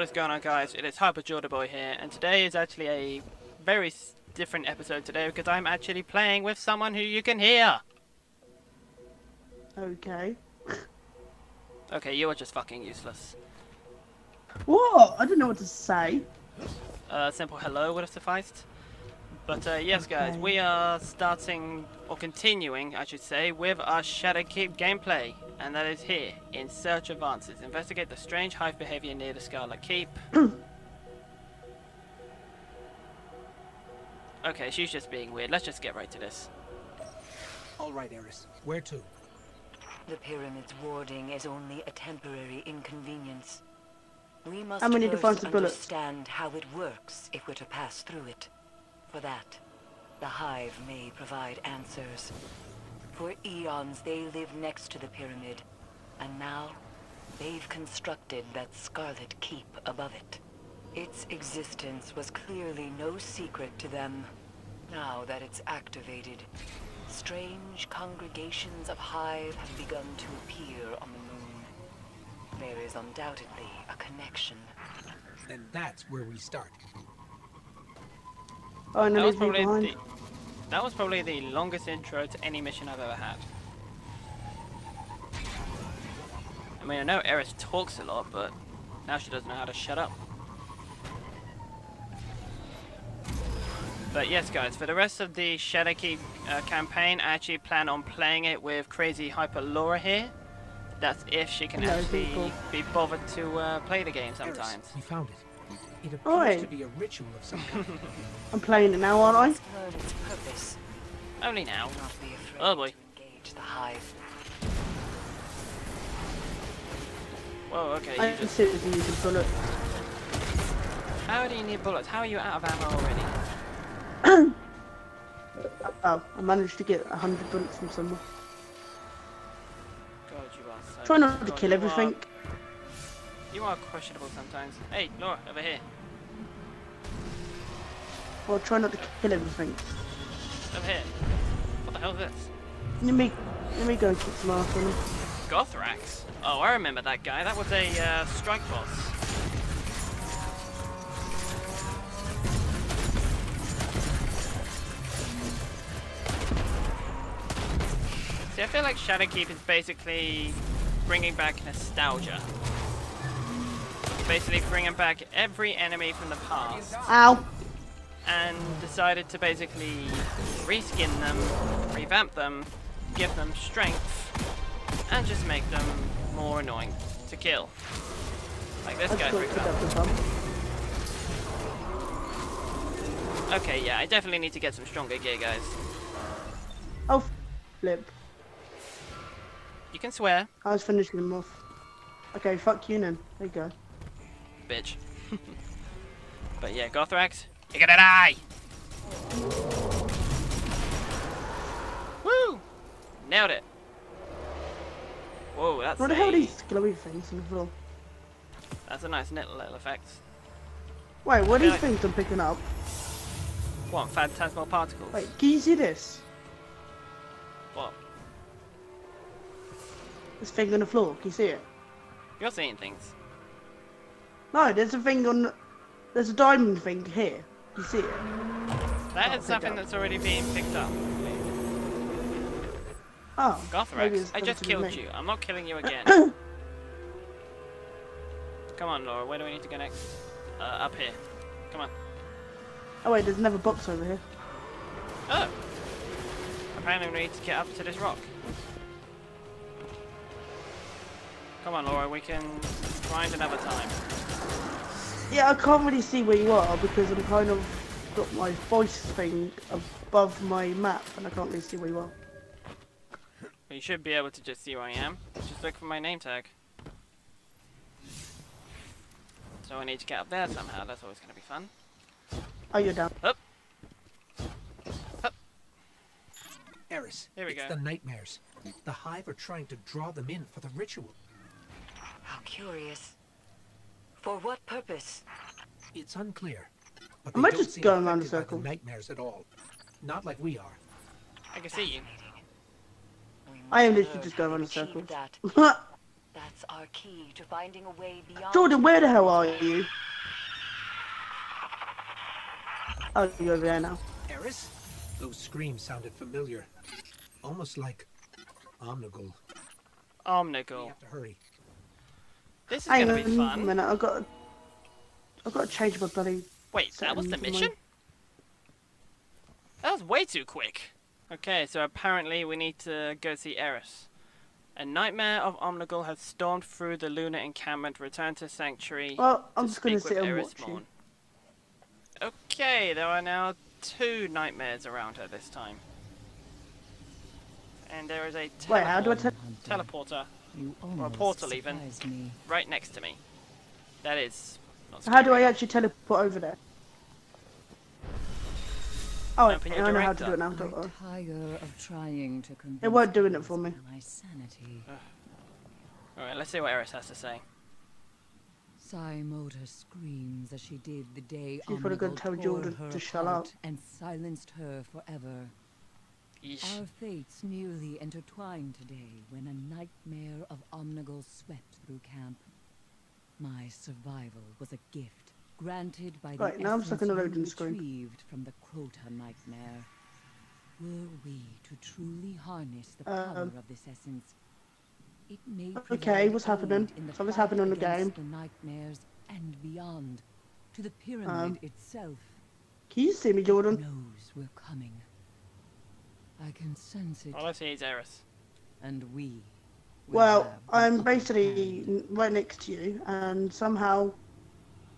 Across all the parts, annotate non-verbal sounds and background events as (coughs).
What is going on guys? It is Hyper Jordan Boy here and today is actually a very different episode today because I'm actually playing with someone who you can hear. Okay. Okay, you are just fucking useless. What? I don't know what to say. A simple hello would have sufficed. But uh, yes guys, Okay. we are starting, or continuing I should say, with our Shadowkeep gameplay. And that is here, in Search of Answers. Investigate the strange hive behavior near the Scarlet Keep. (clears throat) okay, she's just being weird. Let's just get right to this. All right, Eris. Where to? The pyramid's warding is only a temporary inconvenience. We must And we need to first find some bullets. understand how it works if we're to pass through it. For that, the Hive may provide answers. For eons, they lived next to the pyramid, and now they've constructed that Scarlet Keep above it. Its existence was clearly no secret to them. Now that it's activated, strange congregations of Hive have begun to appear on the moon. There is undoubtedly a connection. Then that's where we start. Oh, and That was need to be probably behind. the, that was probably the longest intro to any mission I've ever had. I mean, I know Eris talks a lot, but now she doesn't know how to shut up. But yes, guys, for the rest of the Shadowkeep uh, campaign, I actually plan on playing it with Crazy Hyper Laura here. That's if she can Hello, actually people. be bothered to uh, play the game Eris, sometimes. we found it. It appears Oi. to be a ritual of some kind. (laughs) I'm playing it now, aren't I? Let's learn its purpose. Only now. Do not be afraid Oh, boy. engage the Hive. Whoa, okay. I You just, see if you a bullet. how do you need bullets? How are you out of ammo already? (coughs) Oh, I managed to get a hundred bullets from somewhere. God, you are so. Try not to kill everything. Are, you are questionable sometimes. Hey, Laura, over here. Or try not to kill everything. I'm here. What the hell is this? Let me, let me go and kick some ass on him. Gothrax. Oh, I remember that guy. That was a uh, strike boss. See, I feel like Shadowkeep is basically bringing back nostalgia. Basically bringing back every enemy from the past Ow! And decided to basically reskin them, revamp them, give them strength, and just make them more annoying to kill. Like this guy, for example. up the bum. Okay, yeah, I definitely need to get some stronger gear, guys. Oh, flip. You can swear, I was finishing him off. Okay, fuck you then. There you go. bitch. (laughs) but yeah, Gothrax, you're gonna die! Woo! Nailed it. Whoa, that's What the hell are these glowy things on the floor? that's a nice little, little effect. Wait, what are these things I'm picking up? What, phantasmal particles? Wait, can you see this? What? This thing on the floor, can you see it? You're seeing things. No, there's a thing on. There's a diamond thing here. You see it? That is something up. that's already being picked up. Oh. Gothrax, I just killed you. I'm not killing you again. (coughs) Come on, Laura. Where do we need to go next? Uh, up here. Come on. Oh wait, there's another box over here. Oh! Apparently we need to get up to this rock. Come on, Laura. We can find another time. Yeah, I can't really see where you are because I'm kind of got my voice thing above my map and I can't really see where you are. But you should be able to just see where I am. Just look for my name tag. So I need to get up there somehow. That's always going to be fun. Oh, you're down. Eris, Here we it's go. the nightmares. The Hive are trying to draw them in for the ritual. How curious. For what purpose? It's unclear. But I they might just going around the affected by circle. The nightmares at all. Not like we are. I can see you. I am literally just going around in achieve circles. That. (laughs) That's our key to finding a way beyond. Jordan, where the hell are you? Oh, you're over there now. Eris? Those screams sounded familiar. Almost like Omnigul. We Omnigul. have to hurry. This is Hang gonna on be a fun. minute, I've got, I've got to change my bloody. Wait, that was the mission? That was way too quick. Okay, so apparently we need to go see Eris. A nightmare of Omnigul has stormed through the lunar encampment, returned to Sanctuary Well, I'm to just gonna sit with and watch you. Okay, there are now two nightmares around her this time. And there is a Wait, how do I teleport- teleporter or a portal even me. right next to me. That is not How do. I actually teleport over there? Oh, wait, Open I your know how to do it now. Don't I worry. tire of trying to convince It won't doing it for me. of My sanity. Ah. Alright, let's see what Eris has to say. Sai Mota screams as she did the day She's probably gonna Omnigul tell tore Jordan to shut up. and silenced her forever. Yeesh. Our fates nearly intertwined today when a nightmare of Omnigul swept through camp. My survival was a gift granted by the Right, now I'm stuck in essence the you loading screen. retrieved from the Crota nightmare. Were we to truly harness the Um, power of this essence, it may okay, what's happening? aid in the Something's fight happening on the game. The nightmares and beyond, to the pyramid Um, itself Can you see me, Jordan? knows we're coming. I can sense it, All I see is Eris. and we. Well, I'm basically right next to you, and somehow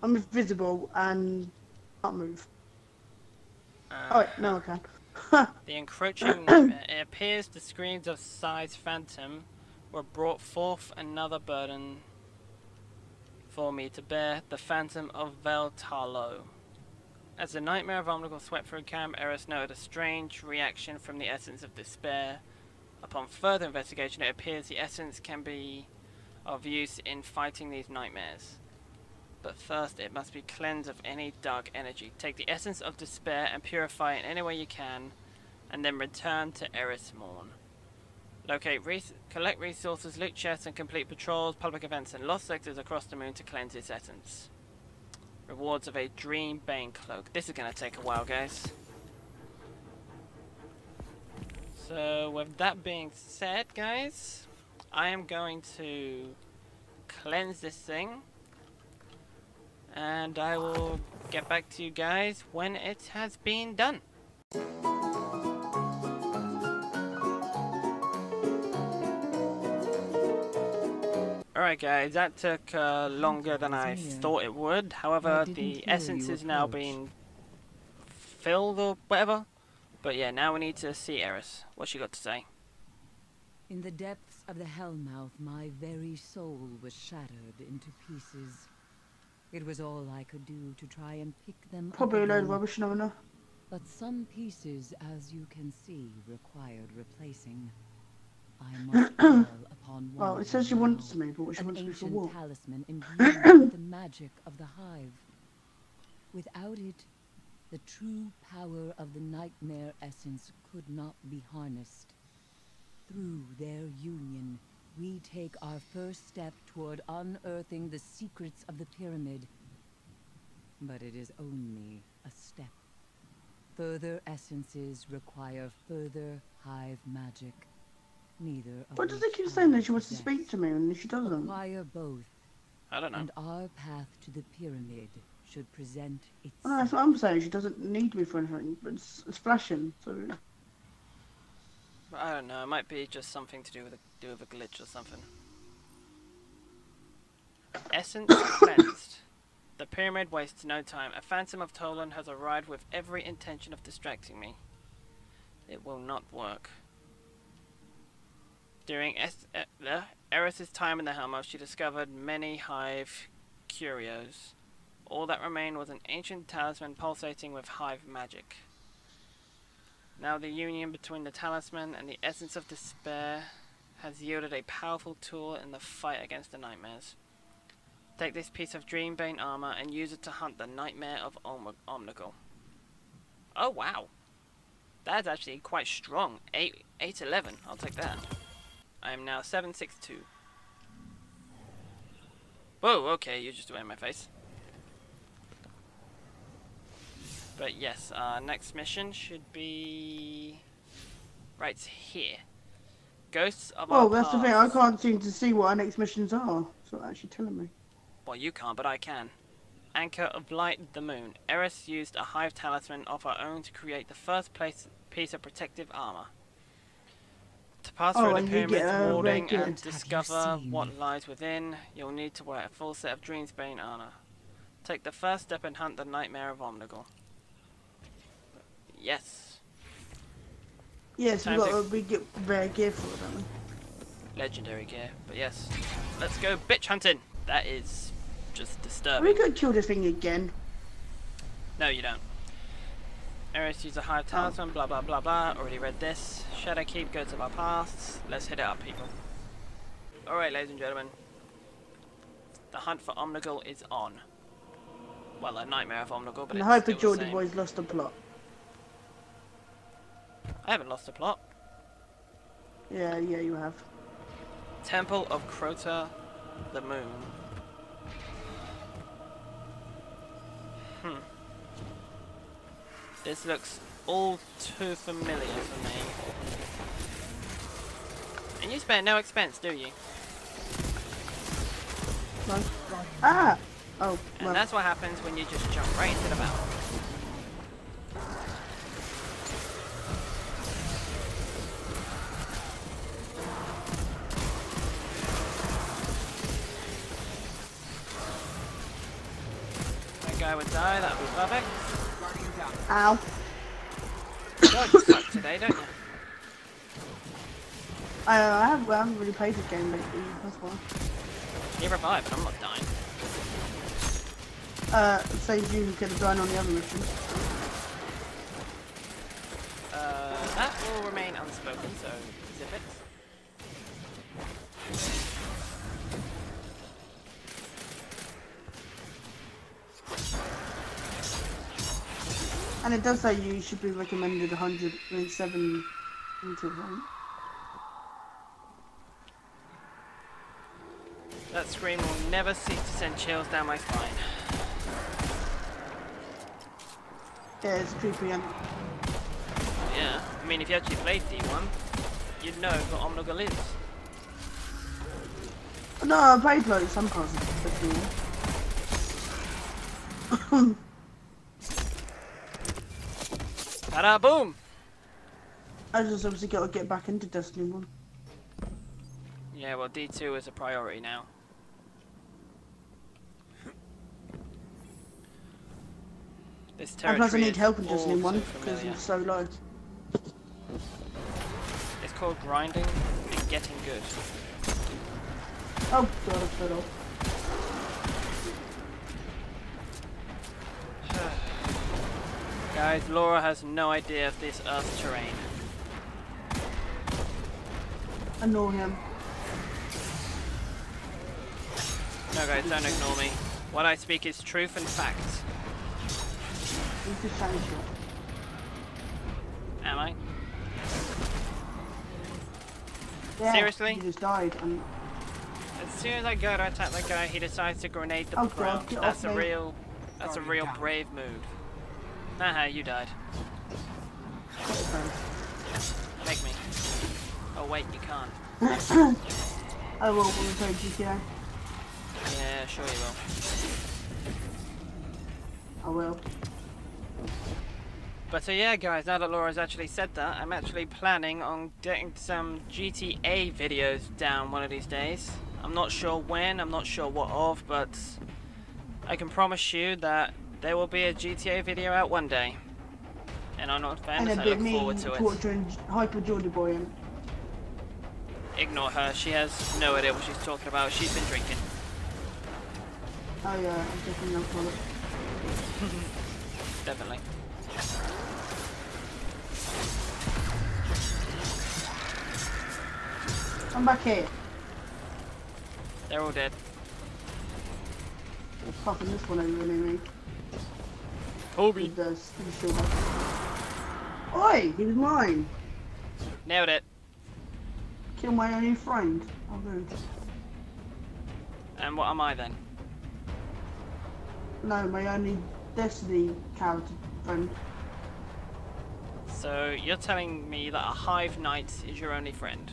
I'm invisible and can't move. Uh, oh wait, no I can. (laughs) The encroaching nightmare. It appears the screams of Psy's phantom were brought forth another burden for me to bear, the phantom of Vell Tarlowe. As the nightmare of Omnigul swept through camp, Eris noted a strange reaction from the essence of despair. Upon further investigation, it appears the essence can be of use in fighting these nightmares. But first, it must be cleansed of any dark energy. Take the essence of despair and purify it in any way you can, and then return to Eris Morn. Locate, res- collect resources, loot chests, and complete patrols, public events, and lost sectors across the moon to cleanse its essence. Rewards of a Dreambane Cloak. This is going to take a while, guys. So, with that being said, guys, I am going to cleanse this thing. And I will get back to you guys when it has been done. Alright guys, that took uh, longer than I thought it would. However, the essence you is now approach. being filled or whatever. But yeah, now we need to see Eris. What she got to say. In the depths of the Hellmouth, my very soul was shattered into pieces. It was all I could do to try and pick them up Probably a load of rubbish, no enough. But some pieces, as you can see, required replacing. (coughs) Well, it says she wants me, but she wants me for what? talisman imbued (coughs) with the magic of the hive. Without it, the true power of the nightmare essence could not be harnessed. Through their union, we take our first step toward unearthing the secrets of the pyramid. But it is only a step. Further essences require further hive magic. Neither of What does which it keep saying that she wants to speak to me and she doesn't? Acquire both, I don't know. and our path to the pyramid should present Well, no, that's what I'm saying. She doesn't need me for anything, but it's, it's flashing. So I don't know. It might be just something to do with a do with a glitch or something. Essence (coughs) cleansed. The pyramid wastes no time. A phantom of Toland has arrived with every intention of distracting me. It will not work. During es- uh, Eris's time in the Hellmouth, she discovered many hive curios. All that remained was an ancient talisman pulsating with hive magic. Now the union between the talisman and the essence of despair has yielded a powerful tool in the fight against the nightmares. Take this piece of Dreambane armor and use it to hunt the nightmare of Om-. Oh wow! That's actually quite strong. 8, 811, I'll take that. I am now 762. Whoa, okay, you just went in my face. But yes, our next mission should be right here. Ghosts of Well, that's the thing. I can't seem to see what our next missions are. It's not actually telling me. Well, you can't, but I can. Anchor of Light, the Moon. Eris used a hive talisman of her own to create the first place, piece of protective armor. Pass Oh, through and the pyramid's warding and discover what lies within, you'll need to wear a full set of Dreambane armor. Take the first step and hunt the Nightmare of Omnigul. Yes. Yes, we got to- be get for it, don't we? Legendary gear. But yes. Let's go bitch hunting! That is just disturbing. We could kill the thing again. No, you don't. Eris use a high talisman, blah blah blah blah. Already read this. Shadowkeep, goes to our pasts. Let's hit it up, people. Alright, ladies and gentlemen. The hunt for Omnigul is on. Well, a nightmare of Omnigul, but And it's Hyper still the same. boys lost the plot. I haven't lost the plot. Yeah, yeah, you have. Temple of Crota, the Moon. Hmm. This looks all too familiar for me. And you spare no expense, do you? Ah! Oh, And that's what happens when you just jump right into the battle. That guy would die, that would be perfect. Ow. You today, don't you? (coughs) I, I, haven't, I haven't really played this game lately, that's why. He revived, but I'm not dying. Uh, saves you could have died on the other mission. Uh, that will remain unspoken, so zip it. And it does say you should be recommended 107 meters, right? That scream will never cease to send chills down my spine. Yeah, it's creepy and Yeah, I mean, if you actually played D1, you'd know what Omnigul is. No, I played like some parts of it. (laughs) Ta-da, boom! I just obviously got to get back into Destiny 1. Yeah, well, D2 is a priority now. This And territory plus I need help in Destiny 1 because. I'm so low. It's called grinding and getting good. Oh god, I fell off. Guys, Laura has no idea of this Earth terrain. Ignore him. No, guys, don't ignore me. What I speak is truth and facts. He's just chatting. Am I? Yeah, Seriously? He just died and As soon as I go to attack that guy, he decides to grenade the Oh, ground. get That's a me. real, that's a real brave move. Haha, you died. Make me. Oh wait, you can't. (coughs) I will when we play GTA. Yeah, sure you will. I will. But so yeah, guys, now that Laura's actually said that, I'm actually planning on getting some GTA videos down one of these days. I'm not sure when, I'm not sure what of, but I can promise you that there will be a GTA video out one day. And I'm not a fan, And so a I bit look forward to it. Hyper Jordi boy and Ignore her, she has no idea what she's talking about. She's been drinking. Oh yeah, I'm definitely not follow. Definitely. I'm back here. They're all dead. Popping this one over near me. Toby. With the he's still. Oi, he was mine. Nailed it. Kill my only friend. Oh rude. And what am I then? No, my only Destiny character friend. So you're telling me that a hive knight is your only friend?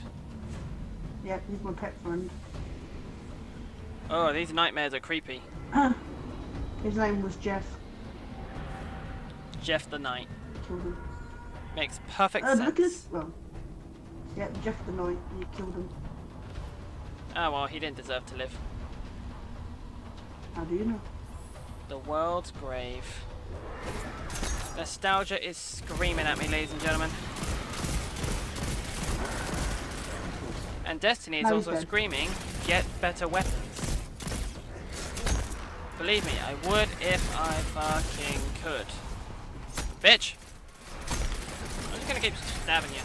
Yeah, he's my pet friend. Oh, these nightmares are creepy. (coughs) His name was Jeff. Jeff the Knight. Killed him. Makes perfect Uh, sense. Well, yeah, Jeff the Knight. You killed him. Oh well, he didn't deserve to live. How do you know? The world's grave. Nostalgia is screaming at me, ladies and gentlemen. And Destiny is Now also screaming, get better weapons. Believe me, I would if I fucking could. Bitch! I'm just gonna keep stabbing you.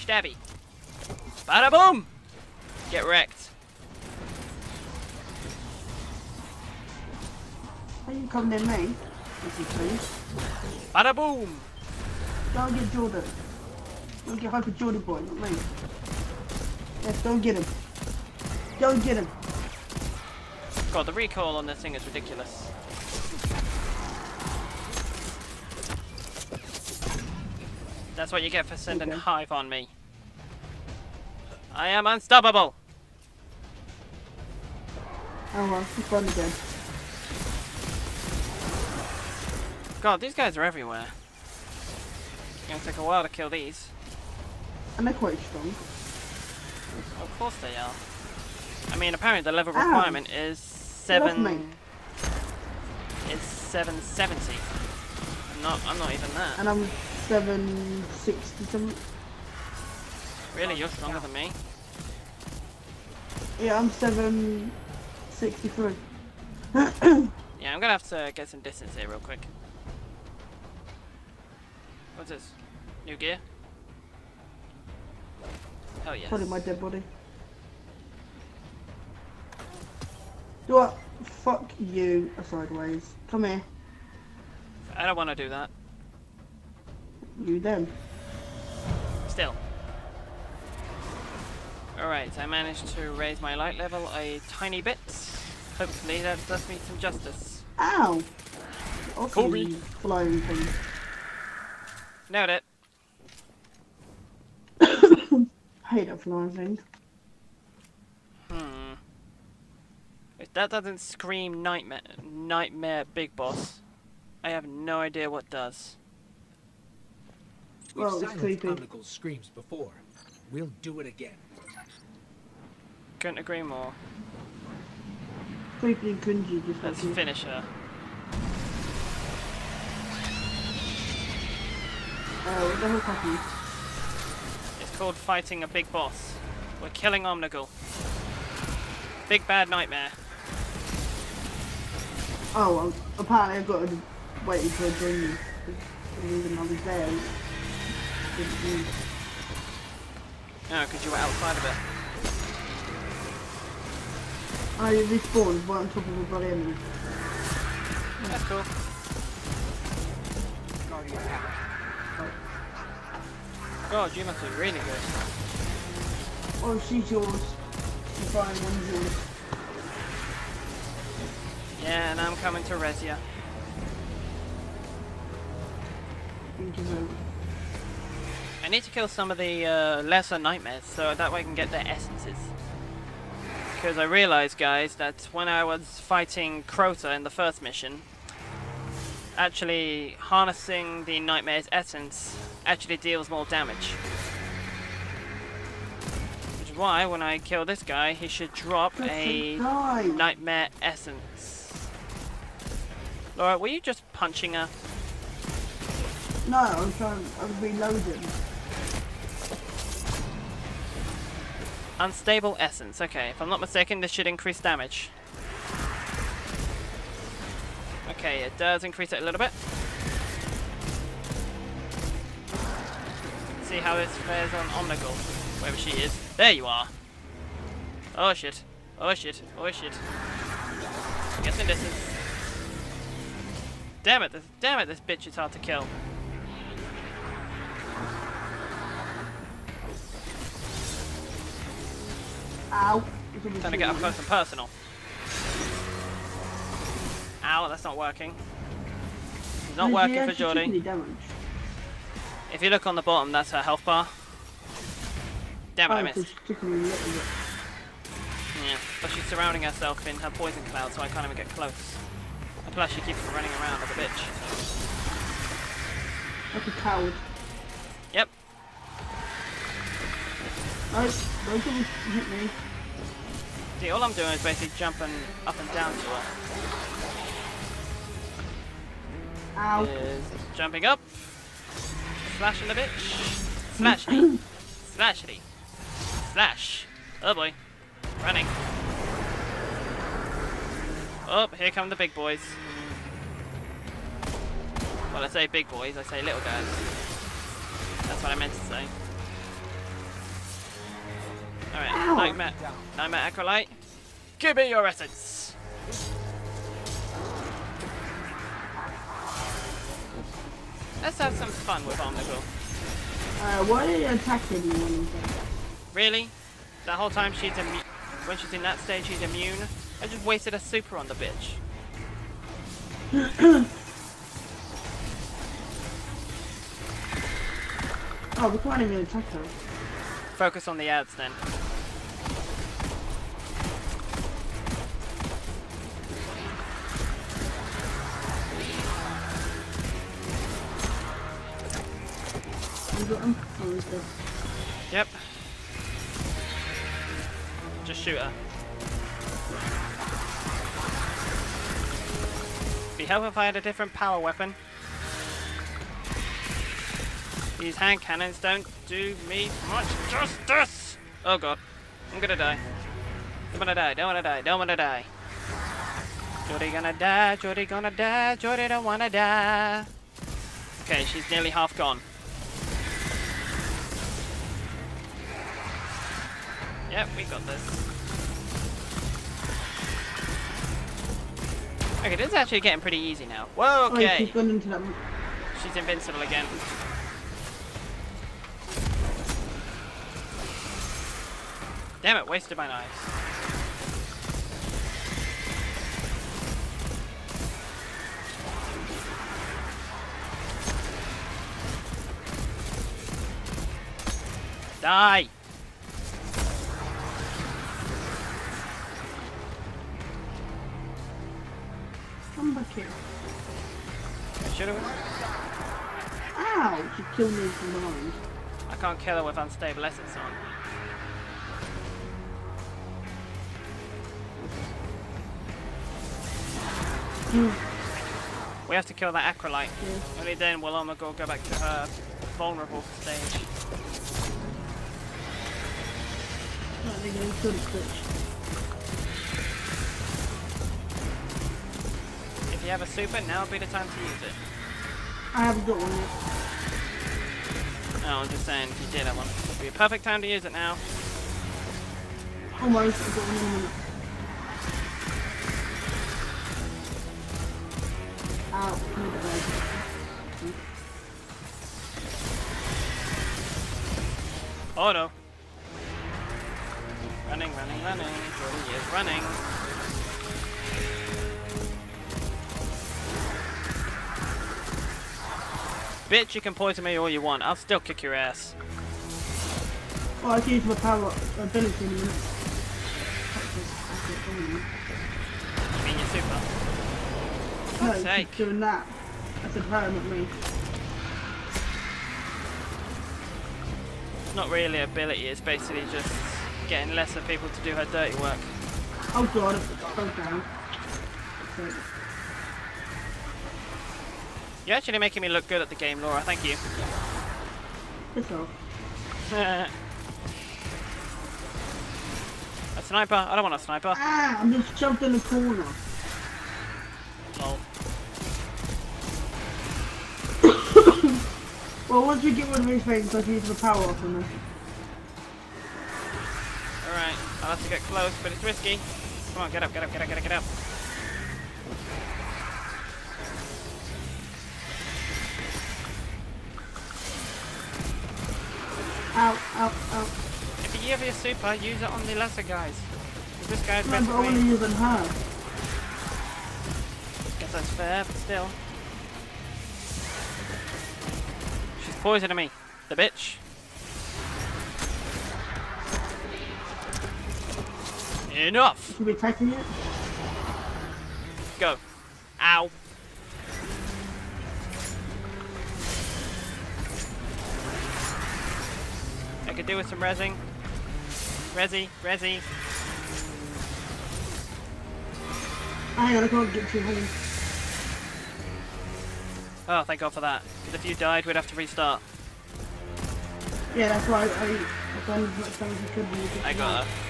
Stabby. Bada boom! Get wrecked. How you come near me? If you please. Bada boom! Don't get Jordan. Don't get Hyper Jordan boy, not me. Yes, and get him. And get him. God, the recoil on this thing is ridiculous. That's what you get for sending Okay. Hive on me. I am unstoppable! Oh well, it's fun again. God, these guys are everywhere. It's Gonna take a while to kill these. And they're quite strong. Of course they are. I mean, apparently the level Ow. requirement is seven. Is seven seventy. I'm not. I'm not even that. And I'm 760 something. Really, you're stronger than me. Yeah, I'm 763. (coughs) Yeah, I'm gonna have to get some distance here real quick. What's this? New gear? Hell yes. Probably my dead body. Do what? Fuck you, sideways. Come here. I don't want to do that. You then. Still. Alright, I managed to raise my light level a tiny bit. Hopefully that does me some justice. Ow! Kobe. flying thing. Nailed it. (coughs) hate that flying thing. Hmm. If that doesn't scream nightmare, nightmare big boss, I have no idea what does. We've Well, it's silenced creepy. Omnigul's screams before. We'll do it again. Couldn't agree more. Creepy and cringy just Let's like you. finish her. Oh, what the hell happened? It's called fighting a big boss. We're killing Omnigul. Big bad nightmare. Oh, well, apparently I've got to wait until I joined you. Even I was there. Didn't you? No, because you were outside of it. I respawned right on top of a bloody enemy. That's cool. Guardian out. God, you must be really good. Oh, she's yours. The flying one's yours. Yeah, and I'm coming to res ya. Thank you very much. I need to kill some of the uh, lesser nightmares so that way I can get their essences. Because I realized, guys, that when I was fighting Crota in the first mission, actually harnessing the nightmare's essence actually deals more damage. Which is why when I kill this guy, he should drop a nightmare essence. Laura, were you just punching her? No, I'm trying. I'm reloading. Unstable essence. Okay, if I'm not mistaken, this should increase damage. Okay, it does increase it a little bit. See how this fares on Omnigul, wherever she is. There you are. Oh shit. Oh shit. Oh shit. Guessing distance. Damn it! This, damn it! This bitch is hard to kill. Ow. Time to get up close and personal. Ow, that's not working. It's not working for actually take any Geordie. damage? If you look on the bottom, that's her health bar. Damn it, I Oh, missed. little bit. Yeah, but she's surrounding herself in her poison cloud, so I can't even get close. And plus, she keeps running around like a bitch. Like a coward. No, don't come hit me. See, all I'm doing is basically jumping up and down to it. Ow. Is jumping up, slashing the bitch, slashity, slashity, slash. Oh boy, running. Oh, here come the big boys. Well, I say big boys, I say little guys. That's what I meant to say. Alright. Nightmare, Nightmare Acolyte, give me your essence! Let's have some fun with Omnigul. Uh, why are you attacking me you say Really? That whole time she's immune. When she's in that stage, she's immune. I just wasted a super on the bitch. (coughs) Oh, we can't even attack her. Focus on the ads then. Yep. Just shoot her. Be helpful if I had a different power weapon. These hand cannons don't do me much justice! Oh god. I'm gonna die. Don't wanna die, don't wanna die, don't wanna die. Jordy gonna die, Jordy gonna die, Jordy don't wanna die. Okay, she's nearly half gone. Yep, we got this. Okay, this is actually getting pretty easy now. Whoa, Oh, okay. she's gone into that. She's invincible again. Damn it, wasted my knives. Die! Come back here. Should have. Ow! She killed me from behind. I can't kill her with unstable essence on. Hmm. We have to kill that acolyte. Yeah. Only then will Omnigul go back to her vulnerable stage. Right, If you have a super, now would be the time to use it. I haven't got one yet. No, I'm just saying, if you did have one, it would be a perfect time to use it now. Almost, I've got one in a minute. Ow, need that leg. Oh no. Running, running, running. Jordy is running. Bitch, you can poison me all you want. I'll still kick your ass. Well, I can use my power ability in a minute. That's it, that's it, come on. You mean super? No, sake. doing that. That's a her, not me. It's not really ability, it's basically just getting lesser people to do her dirty work. Oh god, it fell down. You're actually making me look good at the game, Laura. Thank you. (laughs) A sniper? I don't want a sniper. Ah, I'm just shoved in the corner. Lol. (coughs) Well, once we get rid of these things, I can use the power off on them. Alright, I'll have to get close, but it's risky. Come on, get up, get up, get up, get up, get up. Ow, ow, ow. If you have your super, use it on the lesser guys. This guy's No, but I want to use on her. if that's fair, but still. She's poisoning me, the bitch. Enough! Should we attacking it? Go. Ow. Could do with some rezzing. Rezzy, Rezzy. I can't get to home. Oh, thank God for that. Because if you died, we'd have to restart. Yeah, that's why I, I, I've done as much damage as I could. when I got her.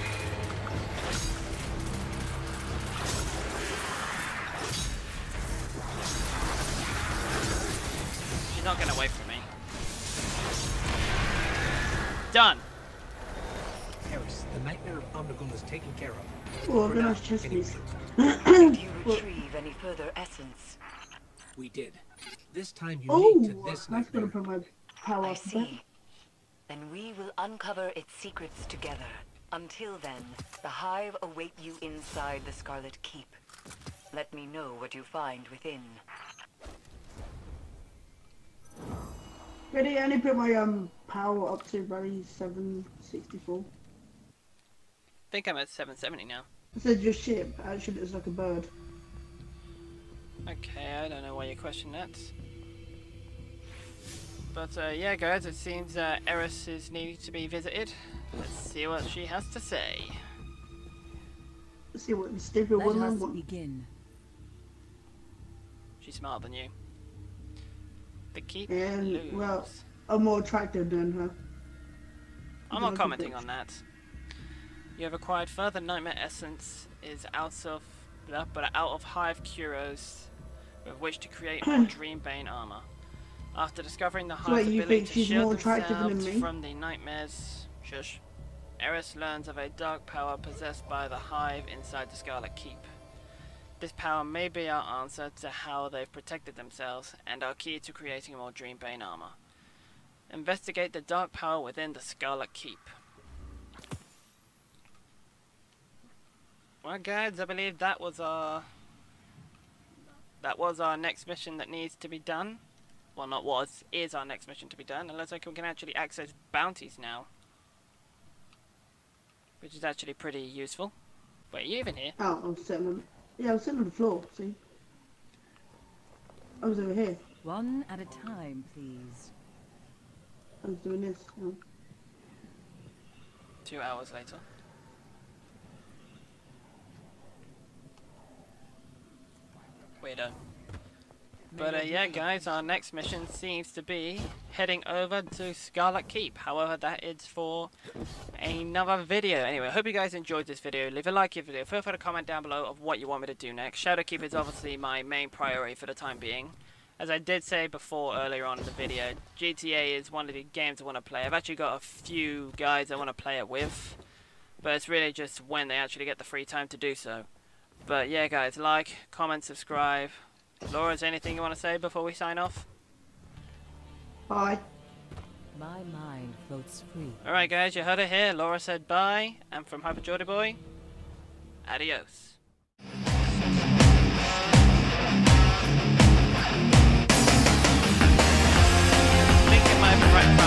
Done. Eris, the nightmare of Omnigul is taken care of. Oh, For then now, I chest piece. Did you retrieve any further essence? We did. This time you Oh, need to this that's gonna nightmare. put my power I up a see. Then we will uncover its secrets together. Until then, the Hive await you inside the Scarlet Keep. Let me know what you find within. Ready? I only put my um power up to bloody 764. I think I'm at 770 now. It says your ship actually looks like a bird. Okay, I don't know why you question that. But uh, yeah, guys, it seems uh, Eris is needing to be visited. Let's see what she has to say. Let's see what the stupid Let one us begin. She's smarter than you. The keep And, lose. well, I'm more attractive than her. I'm Don't commenting on that. You have acquired further nightmare essence is out of blah, but out of hive curios with which to create more (clears throat) dreambane armor. After discovering the hive's wait, ability to shield more attractive themselves from the nightmares, shush. Eris learns of a dark power possessed by the hive inside the Scarlet Keep. This power may be our answer to how they've protected themselves and our key to creating more Dreambane armor. Investigate the dark power within the Scarlet Keep. Well guys, I believe that was our that was our next mission that needs to be done. Well not was, is our next mission to be done. It looks like we can actually access bounties now. Which is actually pretty useful. Wait, are you even here? Oh, I'm sitting on. Yeah, I was sitting on the floor. See, I was over here. One at a time, please. I was doing this. Oh. Two hours later. Weirdo. But uh, yeah, guys, our next mission seems to be heading over to Scarlet Keep. However, that is for another video. Anyway, I hope you guys enjoyed this video. Leave a like if you video. Feel free to comment down below of what you want me to do next. Shadowkeep is obviously my main priority for the time being. As I did say before earlier on in the video, GTA is one of the games I want to play. I've actually got a few guys I want to play it with. But it's really just when they actually get the free time to do so. But yeah, guys, like, comment, subscribe. Laura, is there anything you want to say before we sign off? Bye. My mind floats free. Alright, guys, you heard it here. Laura said bye. And from Hyper Jordi Boy, adios. I think it right